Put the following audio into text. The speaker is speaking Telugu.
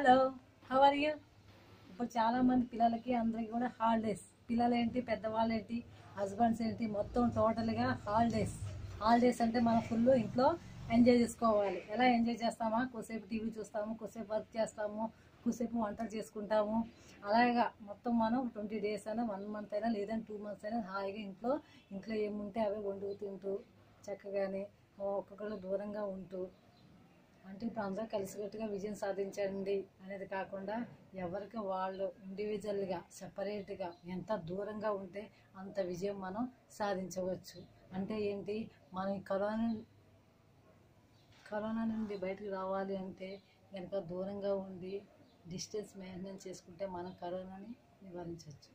హలో హౌ ఆర్ యూ ఇప్పుడు చాలా మంది పిల్లలకి అందరికి కూడా హాలిడేస్ పిల్లలేంటి పెద్దవాళ్ళేంటి పెద్దవాళ్ళు ఏంటి హస్బెండ్స్ ఏంటి మొత్తం టోటల్గా హాలిడేస్ హాలిడేస్ అంటే మనం ఫుల్ ఇంట్లో ఎంజాయ్ చేసుకోవాలి. ఎలా ఎంజాయ్ చేస్తామా? కొద్దిసేపు టీవీ చూస్తాము కొద్దిసేపు వర్క్ చేస్తాము కొద్దిసేపు వంటలు చేసుకుంటాము. అలాగా మొత్తం మనం ట్వంటీ డేస్ అయినా వన్ మంత్ అయినా లేదంటే టూ మంత్స్ అయినా హాయిగా ఇంట్లో ఇంట్లో ఏముంటే అవే వండుకు తింటూ చక్కగానే ఒక్కొక్కరు దూరంగా ఉంటూ అంటే ఇప్పుడు అందరూ కలిసికట్టుగా విజయం సాధించండి అనేది కాకుండా ఎవరికి వాళ్ళు ఇండివిజువల్గా సపరేట్గా ఎంత దూరంగా ఉంటే అంత విజయం మనం సాధించవచ్చు. అంటే ఏంటి? మనం ఈ కరోనా కరోనా నుండి బయటకు రావాలి అంటే కనుక దూరంగా ఉండి డిస్టెన్స్ మెయింటైన్ చేసుకుంటే మనం కరోనాని నివారించవచ్చు.